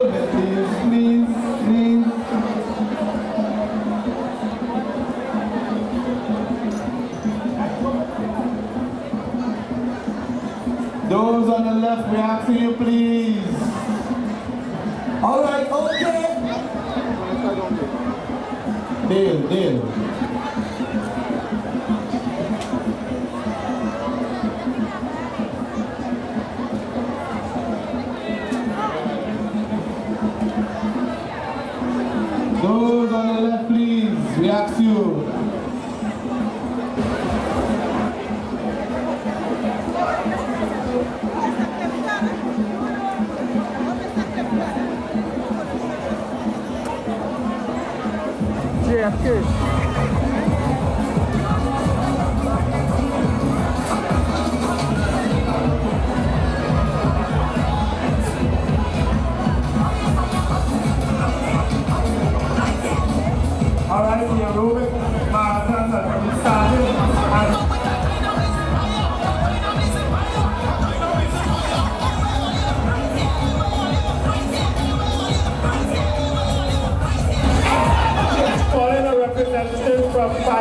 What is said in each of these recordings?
Those on the left, we ask you please. All right, okay. Deal, deal.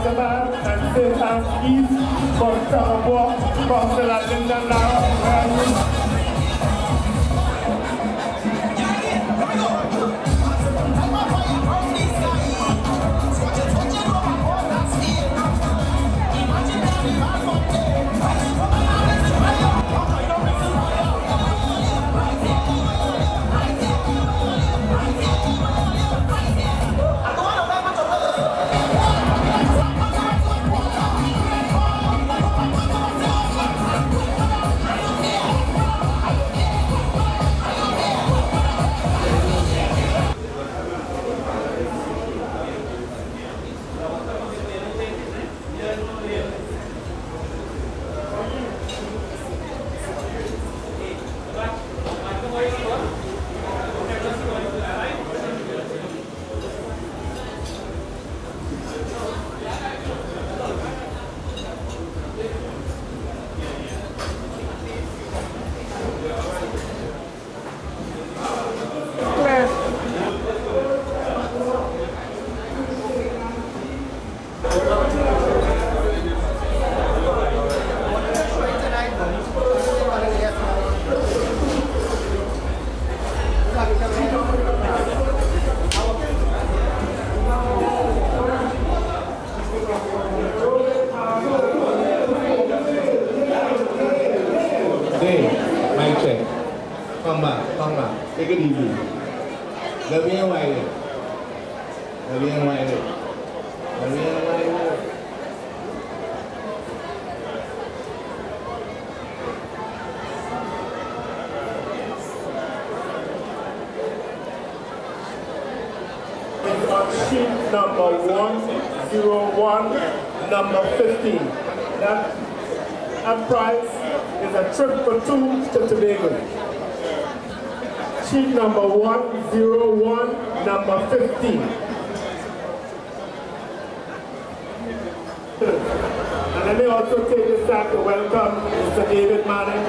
Hyderabad and St. Ann's East from Singapore, from the Latin now. Number 101, number 15. That, that price is a trip for two to Tobago. Sheet number 101, number 15. And let me also take this time to welcome Mr. David Manning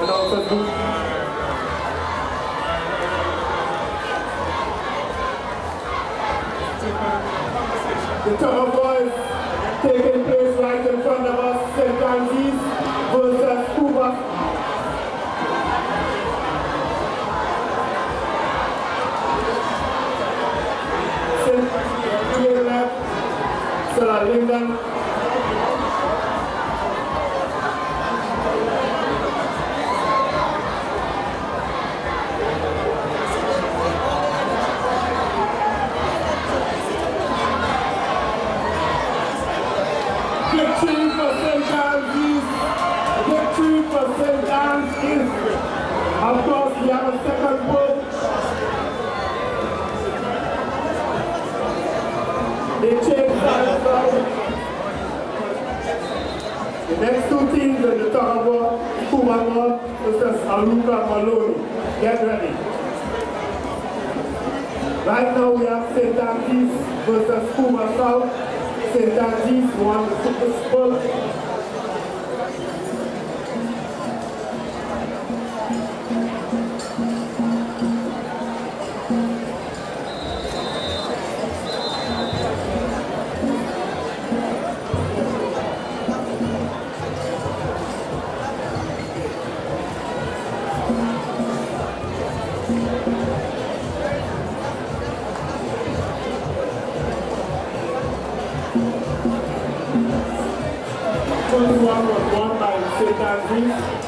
and also The tug of war taking place right in front of us, St. Francis versus Couva. St. Clear left, Sarah Linden. East. Of course, we have a second vote. They changed. The next two teams in the tug of war, Couva North versus Arouca Maloney. Get ready. Right now we have St. Ann's versus Couva South. St. East won the Super Bowl. sum of 1 by theta v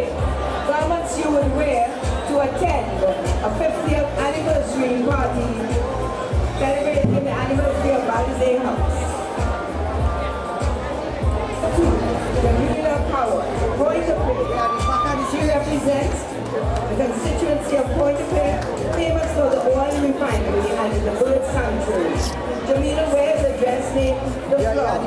represents the constituency of Pointe-a-Pierre, famous for the oil refinery and the bird sanctuary. Jamila wears a dress named The Floor.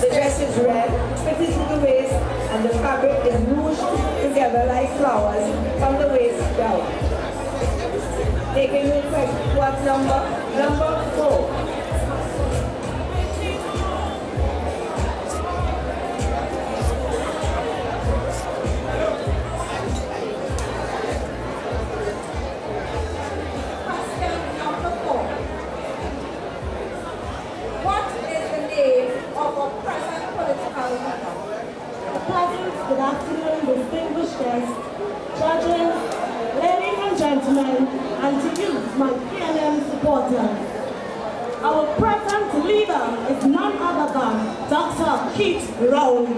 The dress is red, fitted to the waist, and the fabric is ruched together like flowers from the waist down. Taking to what number? Number four. My PNM supporters. Our present leader is none other than Dr. Keith Rowley.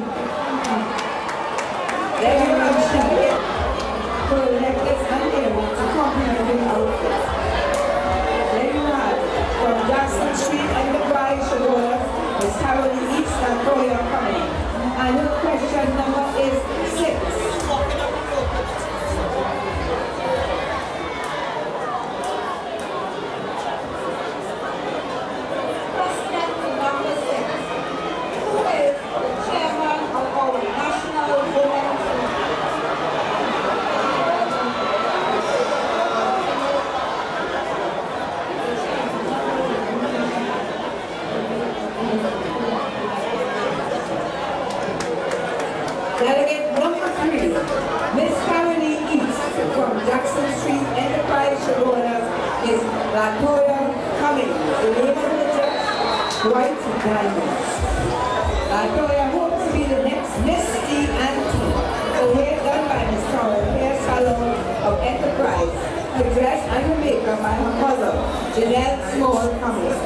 The dress and the makeup by her mother, Janelle Small Cummings.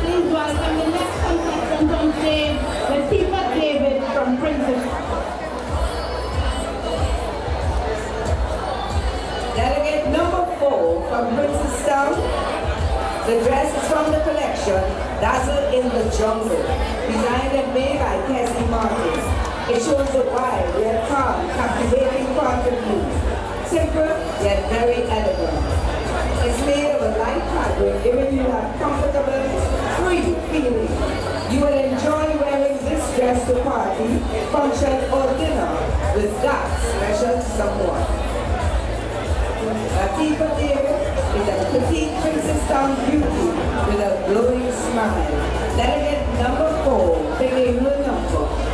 Please welcome the next contestant on stage, David from Princess. Delegate number four from Princess Town. The dress is from the collection Dazzle in the Jungle, designed It shows the wild, yet calm, captivating part of. Simple, yet very elegant. It's made of a light fabric, giving you that comfortable, free feeling. You will enjoy wearing this dress to party, function, or dinner with that special someone. Latifah David is a petite Princess Town beauty with a glowing smile. Delegate number four, taking her number